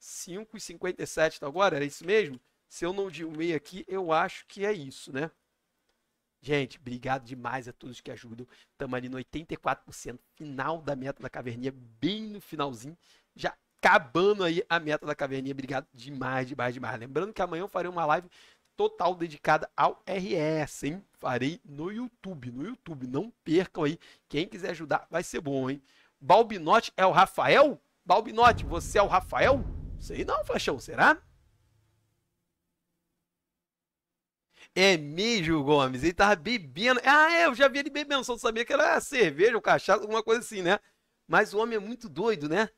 5,57 tá agora? Era isso mesmo? Se eu não dilmei aqui, eu acho que é isso, né? Gente, obrigado demais a todos que ajudam. Estamos ali no 84%, final da meta da caverninha, bem no finalzinho. Já acabando aí a meta da caverninha. Obrigado demais, demais, demais. Lembrando que amanhã eu farei uma live total dedicada ao RS, hein? Farei no YouTube, no YouTube. Não percam aí. Quem quiser ajudar, vai ser bom, hein? Balbinote é o Rafael? Balbinote, você é o Rafael? Sei não, Flechão, será? É mesmo, Gomes. Ele tava bebendo. Ah, é, eu já vi ele bebendo, só sabia que era cerveja ou cachaça, alguma coisa assim, né? Mas o homem é muito doido, né?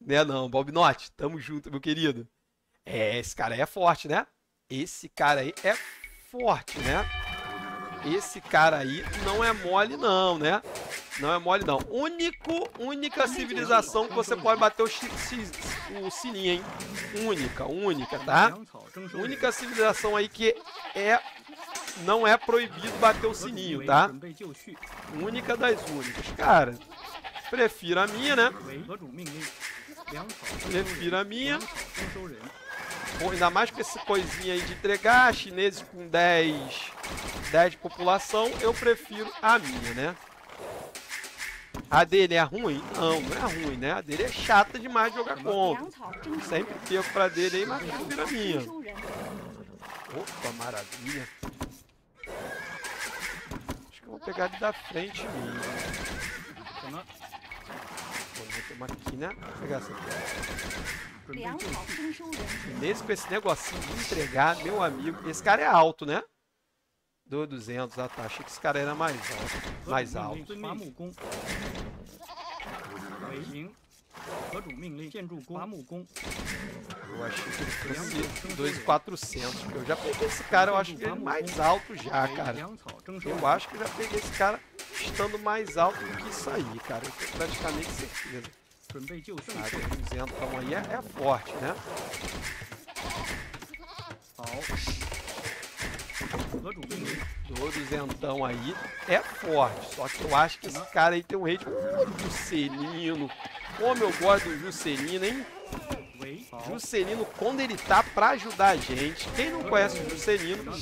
Né não, Balbinote, tamo junto, meu querido. É, esse cara aí é forte, né? Esse cara aí é forte, né? Esse cara aí não é mole não, né? Não é mole não. Único, única civilização que você pode bater o, o sininho, hein? Única, única, tá? Única civilização aí que é não é proibido bater o sininho, tá? Única das únicas. Cara, prefiro a minha, né? Prefiro a minha. Ainda mais com essa coisinha aí de entregar, chineses com 10, 10 de população, eu prefiro a minha, né? A dele é ruim? Não, não é ruim, né? A dele é chata demais de jogar contra. Sempre perco pra dele aí, mas prefiro a minha. Opa, maravilha. Acho que eu vou pegar de da frente mesmo. Vou tomar aqui, né? Vou pegar essa aqui. Nesse com esse negocinho de entregar, meu amigo. Esse cara é alto, né? Do 200, ah tá. Achei que esse cara era mais alto. Mais alto. Eu achei que ele fosse 2,400. Eu já peguei esse cara, eu acho que ele é mais alto já, cara. Eu acho que eu já peguei esse cara estando mais alto do que isso aí, cara. Eu tenho praticamente certeza. Ah, 200 então aí é, é forte, né? Do duzentão aí é forte. Só que eu acho que esse cara aí tem um rate. Uh, Juscelino. Como eu gosto do Juscelino, hein? Juscelino, quando ele tá pra ajudar a gente, quem não conhece o Juscelino,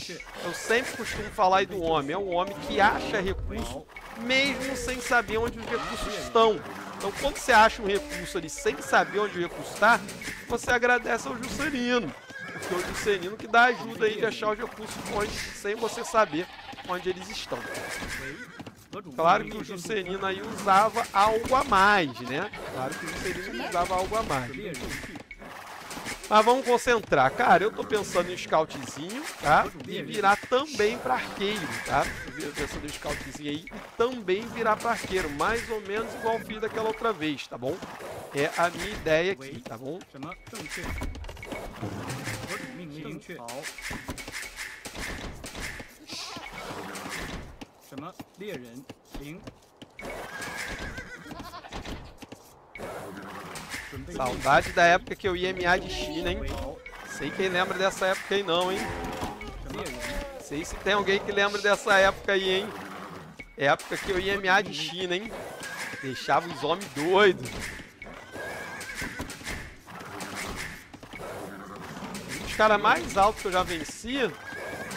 eu sempre costumo falar aí do homem. É um homem que acha recurso, mesmo sem saber onde os recursos estão. Então, quando você acha um recurso ali sem saber onde o recurso está, você agradece ao Juscelino. Porque é o Juscelino que dá ajuda aí de achar os recursos onde, sem você saber onde eles estão. Claro que o Juscelino aí usava algo a mais, né? Claro que o Juscelino usava algo a mais. Mas vamos concentrar. Cara, eu tô pensando em scoutzinho, tá? E virar também pra arqueiro, tá? Eu pensando em scoutzinho aí e também virar pra arqueiro. Mais ou menos igual fiz daquela outra vez, tá bom? É a minha ideia aqui, tá bom? Saudade da época que eu ia MA de China, hein? Sei quem lembra dessa época aí não, hein? Sei se tem alguém que lembra dessa época aí, hein? Época que eu ia MA de China, hein? Deixava os homens doidos. Um dos caras mais altos que eu já venci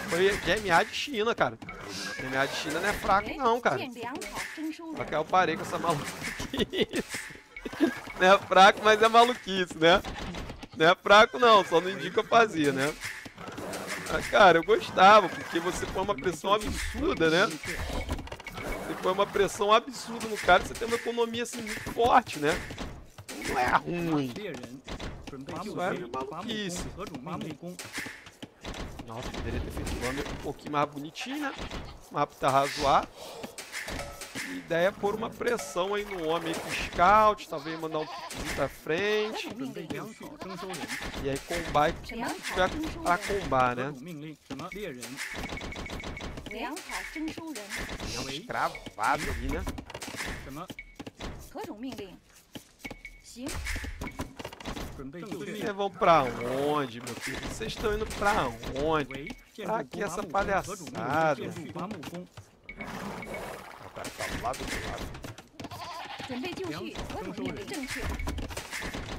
foi de MA de China, cara. MA de China não é fraco não, cara. Só que eu parei com essa maluquice. Não é fraco, mas é maluquice, né? Não é fraco não, só não indica fazer, né? Mas, cara, eu gostava, porque você põe uma pressão absurda, né? Você põe uma pressão absurda no cara, você tem uma economia assim muito forte, né? Não é ruim. Isso é maluquice. Nossa, poderia ter feito o um pouquinho mais bonitinho, né? O mapa tá razoável. A ideia é pôr uma pressão aí no homem com scout, talvez mandar um pouquinho pra frente. E aí combar e que tiver pra combar, né? É um escravado ali, né? Vocês vão pra onde, meu filho? Vocês estão indo pra onde? Pra que essa palhaçada? Cara tá lá do outro lado.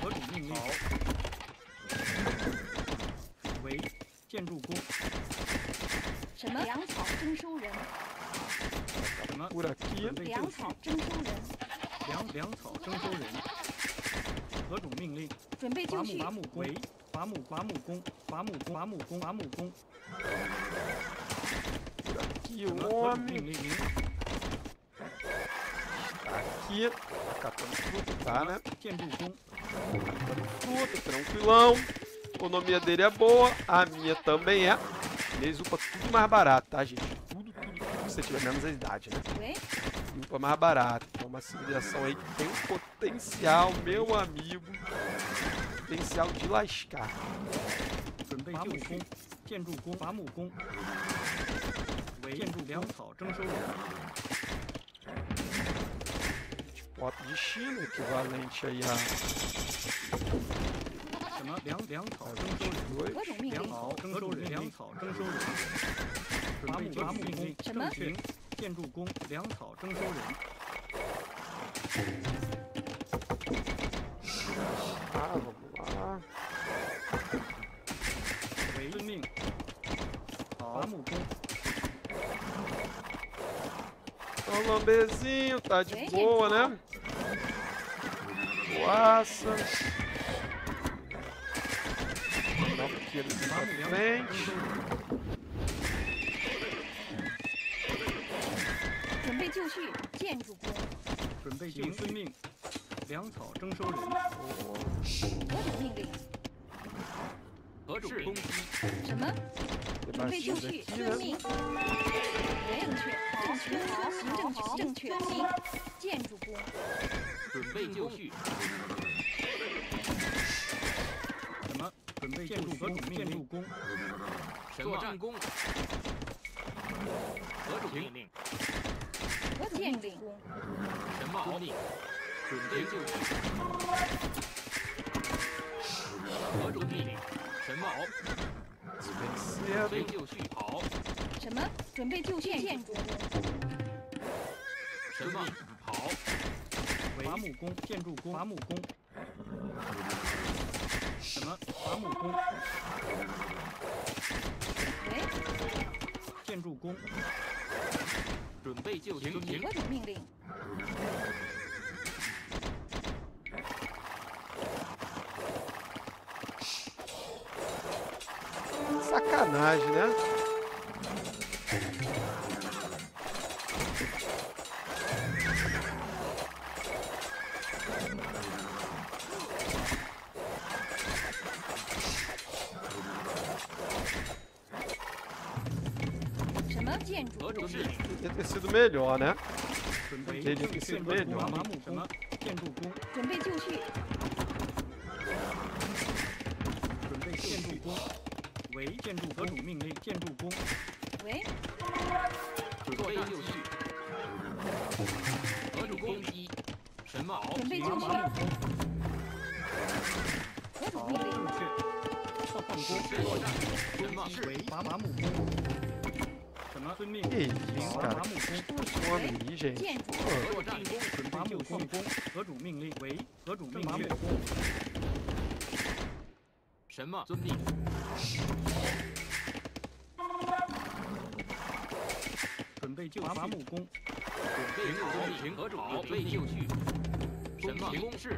何种命令？为建筑工。什么粮草征收人？什么 Por aqui. 准备就绪粮草？征收人，粮粮草征收人。何种命令？准备就绪。伐木伐木伐木伐木工伐木工伐木工伐木工。何种.命令？您 Aqui. Tá catando fruta, tá, né? 建筑工。 Fruta, tranquilão. A economia dele é boa. A minha também é. Eles upa tudo mais barato, tá, gente? Tudo, tudo, tudo. Se você tiver menos a idade, né? 喂， Upa mais barato. Então, uma civilização aí que tem um potencial, meu amigo. Potencial de lascar. 准备就绪。建筑工伐木工。为建筑粮草征收人。 Bota de China, equivalente aí a 什么？粮粮草征收人？何种命令？粮草征收人，粮草。征收人，伐木伐木工，什么，建筑工，粮草征收人，Olha o lambezinho, tá de Ei, boa, né? Boaça. Dá tá um tiro aqui pra frente. Oh. 什么准备就绪。遵命。正确，正确，好，行政好，正确，行。建筑工，准备就绪，什么？准备建筑工，建筑工，什么命令？何种命令？工，什么命令？准备就绪。令？什么准备就绪。跑，什么？准备就绪。建筑，什么跑？伐木工，建筑工，伐木工，什么？伐木工，喂，建筑工，准备就绪。何种命令？sacanagem, né? Podia ter sido melhor, né? Podia ter sido melhor. Né? 为建筑何种命令？建筑工，喂，准备就绪。阁主攻击？什么准备就绪。伐木工，好，何种命令？正确。炮矿工，作战？什么是？为伐伐木工，什么？遵命。伐伐木工 gente. 建筑作战工？准伐木矿工，何主命令？为何主命令？什么遵命？准备就伐木工，准备就绪。何种准备就绪？什么攻势？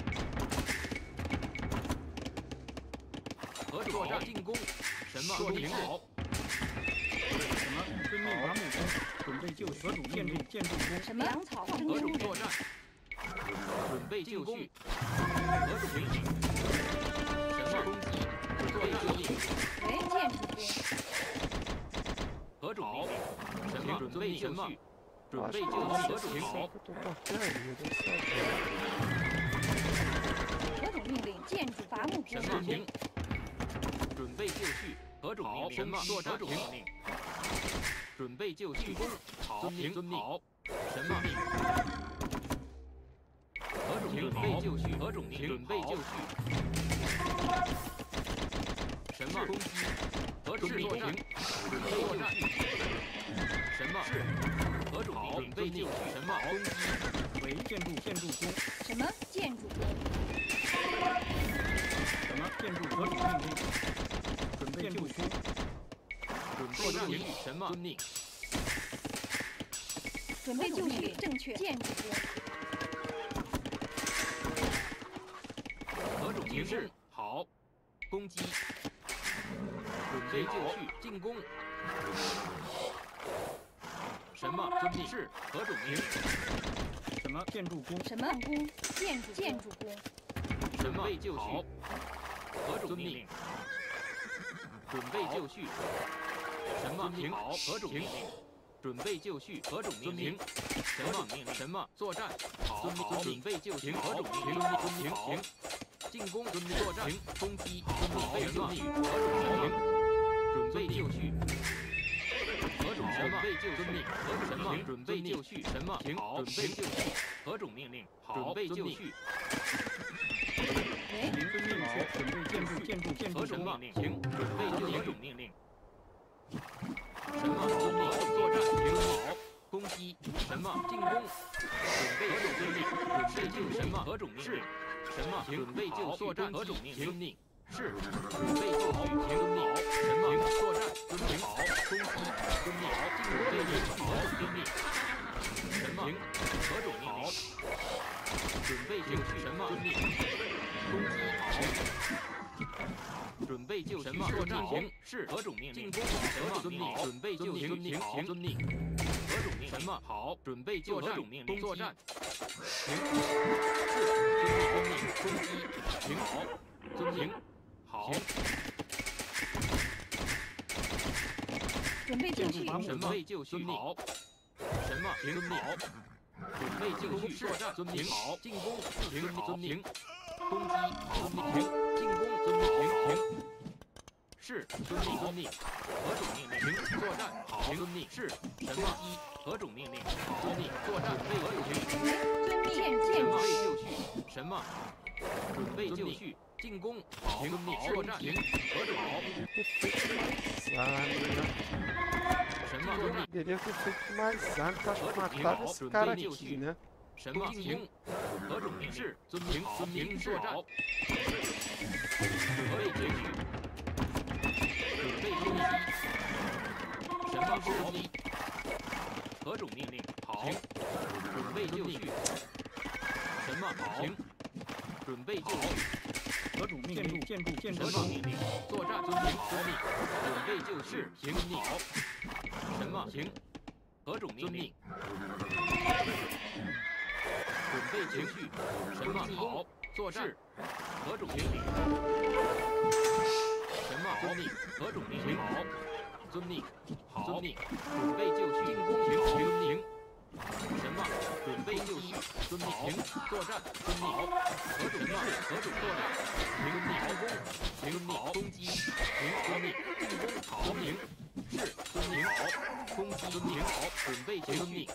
何种作战进攻？什么攻势？好，什么？遵命伐木工，准备就何种建筑建筑工，什么？粮草征收人。何种作战？准备就绪。何种命令？什么攻击？准备就绪。喂，建筑工。何种命令？什么准备就绪？准备就绪。何种好？eu tô porcaria dessa vez. 何种命令？建筑伐木工。什么停？准备就绪。何种命令？什么作战命令？准备就绪。好，停。遵命。好。什么命？何种准备就绪？何种？准备就绪。什么攻击？何种命？停。准备作战。什么是？何种命？准备就绪。什么攻击？为建筑建筑工，什么建筑工？令。准备就绪。准备就绪。什么？遵命。准备就绪，正确。建筑工。何种形式？好。攻击。准备就绪，进攻。什么？遵命。是何种名？什么？建筑工。什么工？建筑建筑工。什么？就绪。何种命令？准备就绪。什么？停。何种命令？准备就绪。何种命令？什么命令？什么？作战。好。准备就绪。何种命令？停。停。进攻。作战。攻击。准备就绪。何种命令？准备就绪。何种什么？准备就绪。何什么？准备就绪。什么？停。准备就绪。何种命令？准备就绪。您遵命。好。准备建筑建筑建筑何种命令？停。准备就何种命令？什么？遵命。作战。停。好。攻击。什么？进攻。准备何种命令？准备就什么？何种命令？什么？准备就作战。何种命令？遵命。是。准备就绪。停。遵命。什么？作战。遵命。好。攻击。遵命。进攻。遵命。何种命令？什么？何种命令？准备就绪。什么？遵命。攻击。好。准备就绪什么？作战。停。是。何种命令？进攻。什么？遵命。准备就绪。停。好。遵命。何种命令？什么？好。准备就何种命令？作战。停。是。遵命。攻击。停。好。遵命。好。准备就绪。准备？就绪。好。什么？停。好。准备就绪。作战。遵命。好。进攻。停。遵命。攻击。遵命。停。进攻。遵命。停。停。是。遵命。遵命。何种命令？停。作战。好。遵命。是。什么？一。何种命令？遵命。作战。为何种命令？遵命。建什么？建筑备就绪。什么？准备就绪。进攻。好。遵命。作战。停。何种命。Poderia ter feito mais arma pra matar esse cara aqui, né? 什么？进攻。何种命令？是。遵命。遵命。作战。准备就绪。准备攻击。什么？攻击。何种命令？好。准备就绪。什么？好。准备就绪。何种命令？建筑建筑什么命令？作战。遵命。遵命。准备就绪。行。命。好。什么？行。何种命令？准备就绪。什么？好。作战。何种命令？什么？遵命。何种命令？好。遵命。好。遵命。准备就绪。进攻。停。遵命。什么？准备就绪。遵命。停。作战。遵命。何种命？何种作战？停。进攻。停。攻击。停。遵命。进攻。好。停。是。遵命。好。攻击。遵命。好。准备就绪。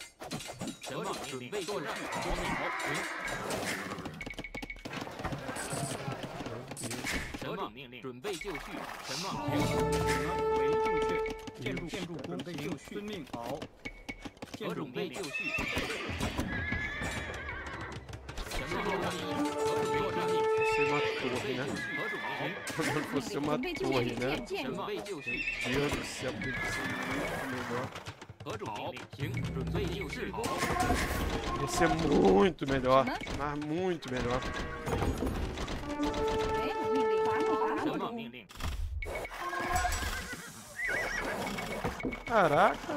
什么？准备作战。遵命。好。停。什么命令？准备就绪。什么？停。什么？为正确。建筑建筑工备就绪。遵命。好。建筑何种命令备就绪？什么？作战？何种作战？ Fosse uma 准 torre, 备就 né? 绪。何种命令？ Quando fosse uma 准备就 torre, 绪， né? 建建筑准备就绪。 Deus do céu, tem que ser muito melhor. 何种命令？停。准备就绪。好。 Ia ser muito melhor. Hã? Mas muito melhor. 哎，命令伐木伐木工什么命。令？ Caraca.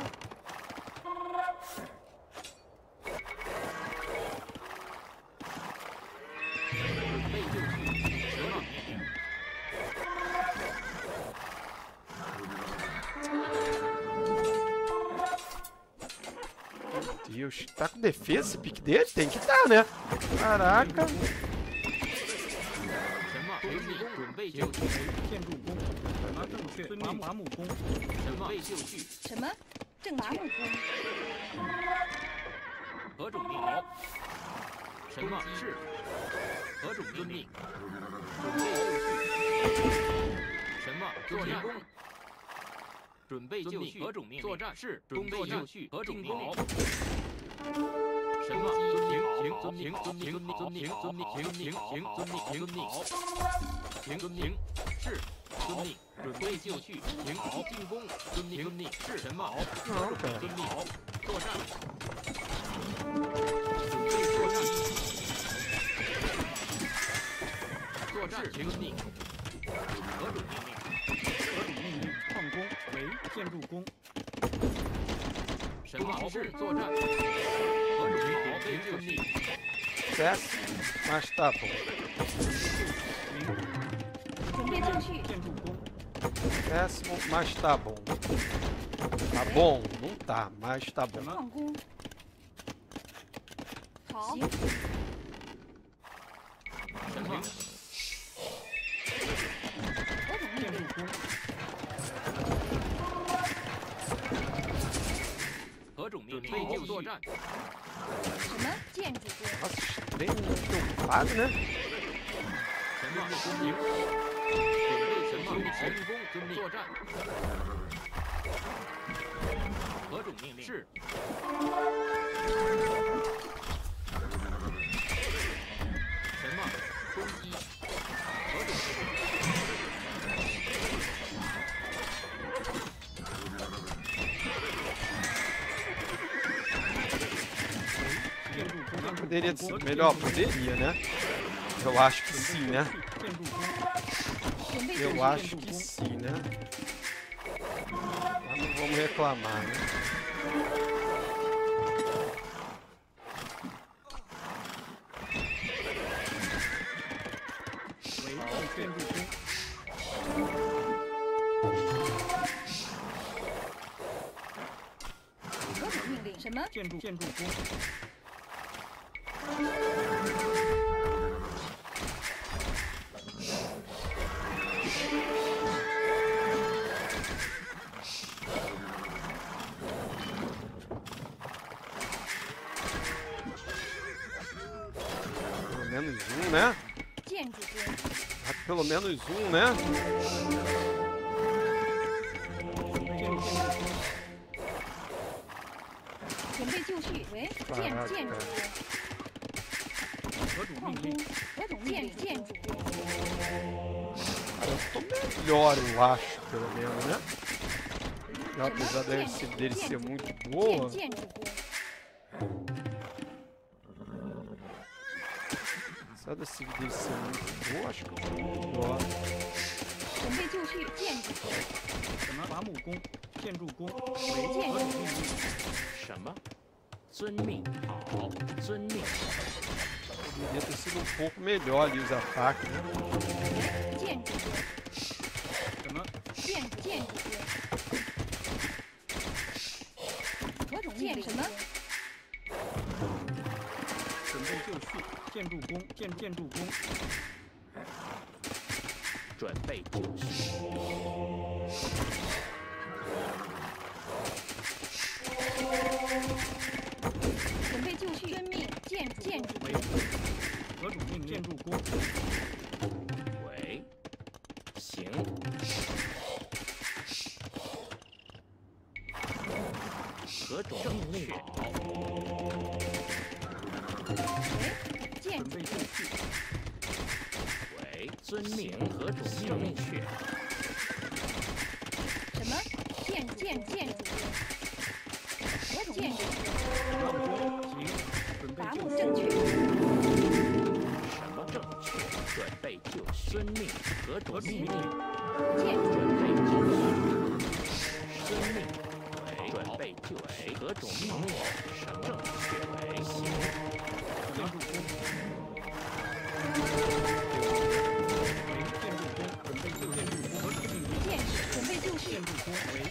defesa esse pique dele? Tem que estar, né? Caraca. 什么？准备准备就绪。建筑工。什 么正确？伐木伐木工。什么？备就绪。什么？正伐木工。何种命令？什么？是。何种命令？准备就绪。什么？作战。准备就绪。何种命令？作战。是。准备就绪。何种命令？什么？遵命。停。遵命，遵命，遵命，遵命，遵命，遵命，遵命，遵命，遵命，停，遵命，是，遵命，准备就绪，停，进攻，遵命，遵命，是什么？Não, 遵 cara. 命，作战，准备作战，作战，遵命，何种命令？何种命令？矿工为建筑工，什么是作战？何种命令？准备就绪，Péssimo, mas tá bom. 准备就神马市作战，和主宝贝救济。Certo? Mas tá bom. Confia tá Péssimo, mas tá bom. Tá bom? Não tá, mas tá bom. Tá Sim. Tá 种命令，作战。什么建筑队？啊，谁？就烦死人！前面的攻击，准备前锋，前锋，作战。何种命令？是。poderia melhor, poderia, né? Eu acho que sim, né? Eu acho que sim, né? Mas não vamos reclamar, né? Não, menos um, né? Pelo menos um, né? Cara, eu tô melhor, eu acho, pelo menos, né? Apesar dele ser, dele ser muito boa. Apesar da seguir ser muito boa, acho que eu vou melhor. Devia ter sido um pouco melhor ali os ataques, né? 建筑工，建建筑工，准备就绪。准备就绪，遵命。建筑建筑。何种命令？建筑工，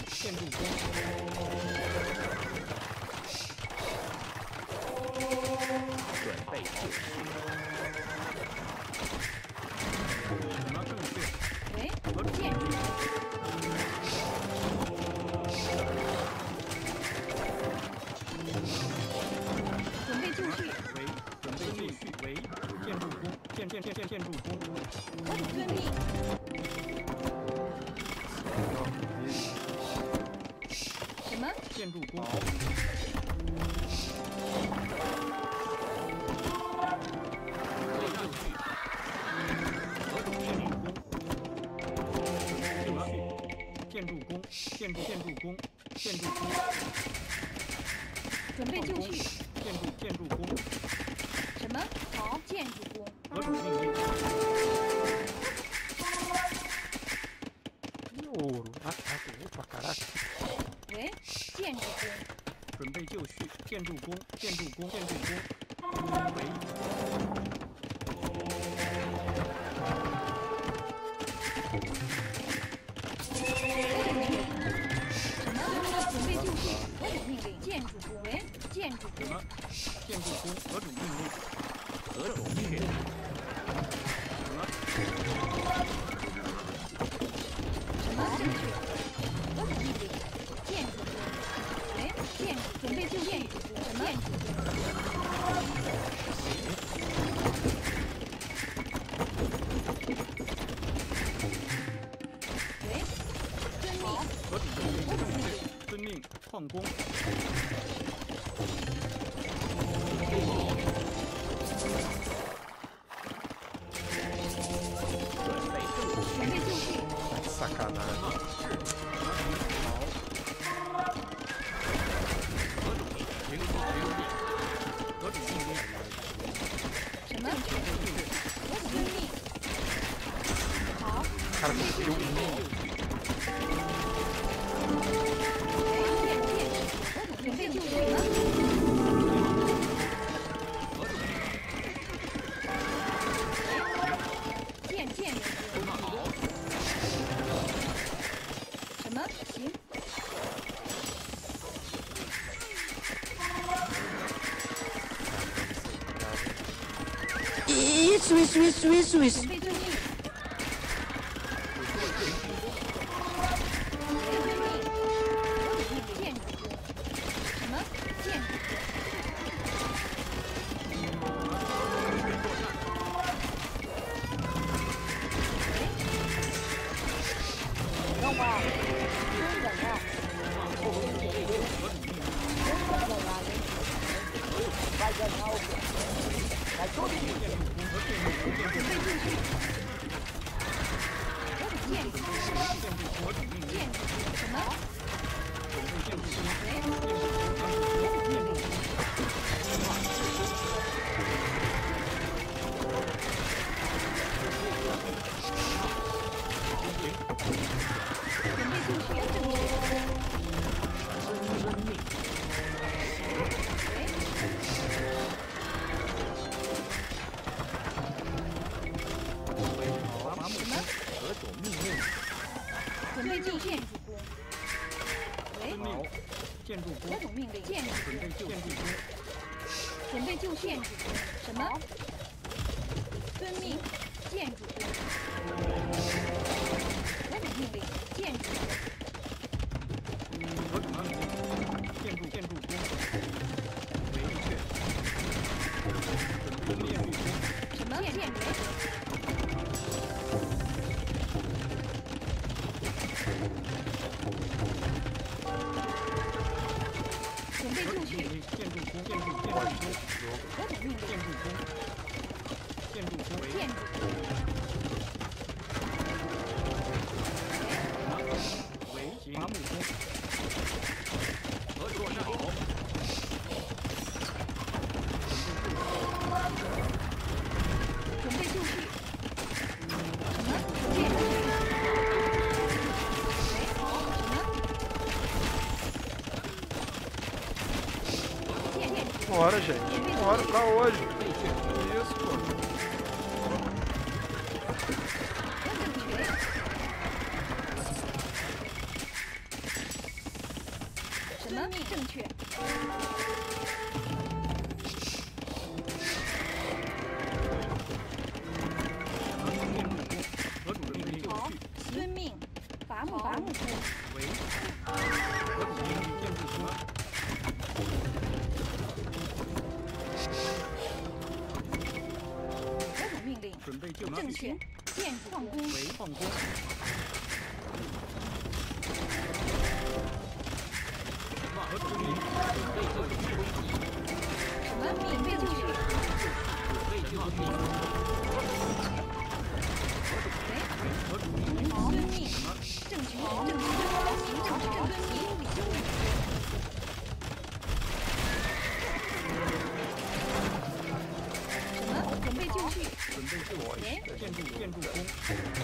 现在已经中。准备就绪建筑建筑工，建筑工，准备就绪。建筑建筑工，什么？好，建筑工。何种命令？Ih, ouro. Ah, tá, tem ouro pra caraca. 喂，建筑工。准备就绪，建筑工，建筑工，建筑工，为建筑工。人，建筑工。什么？建筑工，何种命令？何种命令？好，O cara conseguiu um 准备就准备就绪，命令，建筑工，建筑建筑工，何种命令？建筑工，建筑工，建筑工。为伐木工，合作站好，Bora, gente. Pra hoje. 正确。建矿工。为矿工，何种命令？什么？准备就绪。为什么命喂，何种命令？好，遵命。正确。正确。行。备建筑建筑工，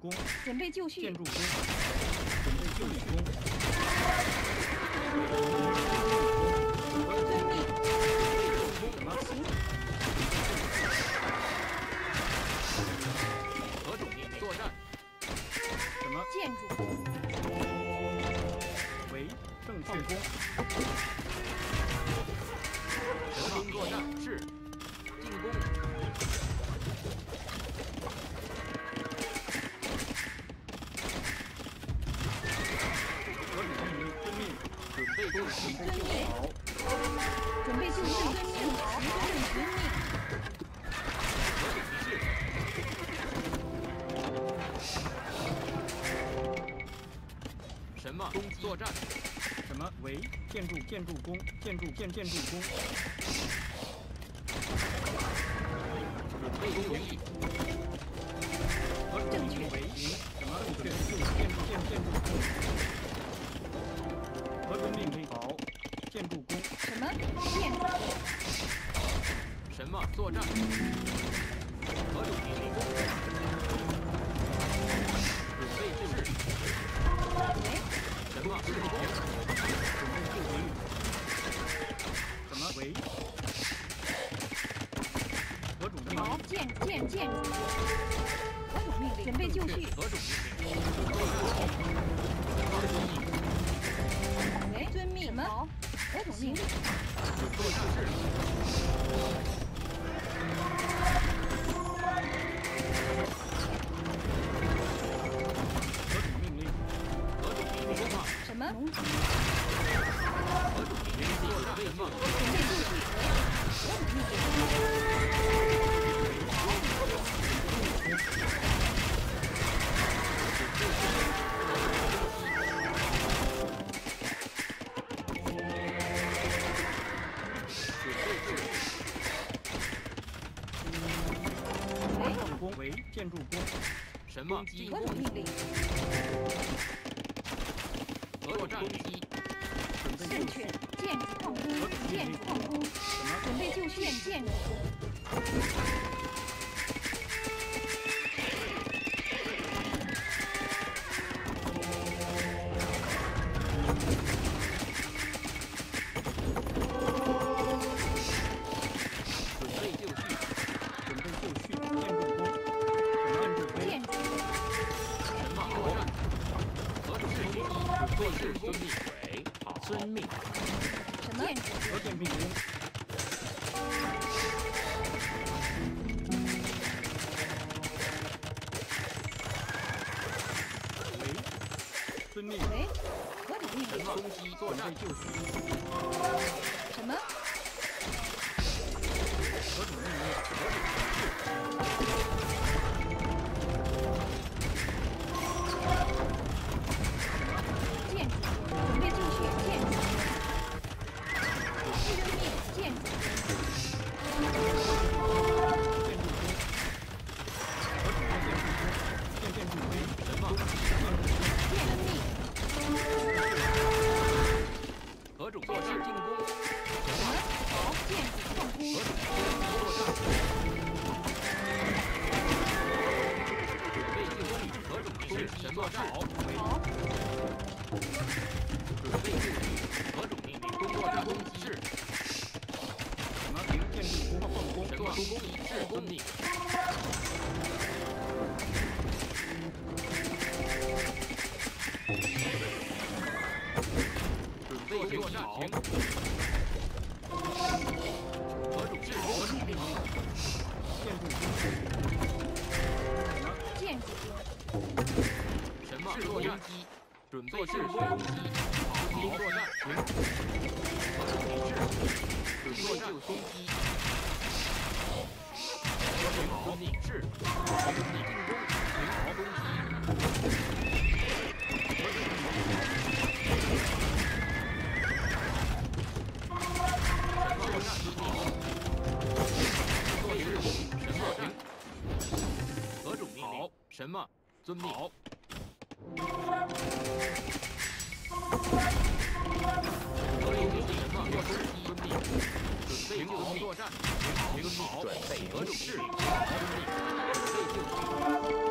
工，准备就绪。建。筑工，准备就绪工，遵命。什么？何种命令？作战。什么？建筑工。为正确工，什么作战？是。进攻。何种命令？遵命，准备就绪。遵命。准备就绪。遵命。什么攻击？作战。什么？为建筑建筑工，建筑建建筑工，准备攻击。何种何种命令？好，建筑工，什么？建筑工。什么作战？何种命令？准备就绪。什么进攻？准备就绪。什么？为何种命令好，建建建筑工。何种命令？准备就绪。何种命令？好，何种命建筑工，什么进攻？命令？合作攻击？准备正确。建筑矿工。建筑矿工。什么？准备就绪。建筑准备是攻击。好，作战。何种提示？准备就攻击。是，准备进攻，停好攻击。何种命令？什么？遵命。孙膑？准备就绪作战。遵命。准备何种事？遵命。准备就绪。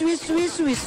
Isso, isso, isso, isso,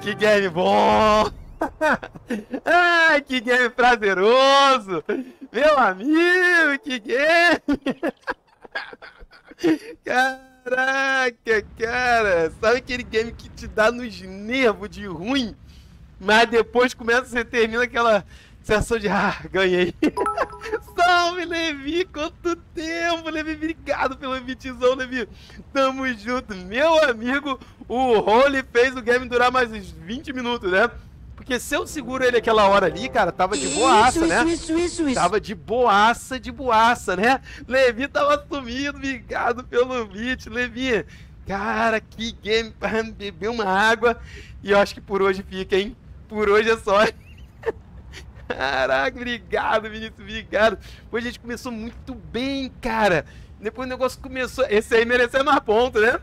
que game bom! ah, que game prazeroso! Meu amigo, que game! Caraca, cara! Sabe aquele game que te dá nos nervos de ruim, mas depois começa, você termina aquela sensação de ah, ganhei! Salve, Levi! Quanto tempo, Levi! Obrigado pelo invitizão, Levi! Tamo junto, meu amigo! O Role fez o game durar mais uns 20 minutos, né? Porque se eu seguro ele aquela hora ali, cara, tava de boaça, Isso, né? isso, isso, isso, isso. Tava de boaça, de boaça, né? Levi tava sumido, obrigado pelo beat, Levi. Cara, que game para beber uma água. E eu acho que por hoje fica, hein? Por hoje é só. Caraca, obrigado, Vinícius, obrigado. Pô, a gente começou muito bem, cara. Depois o negócio começou. Esse aí mereceu mais ponto, né?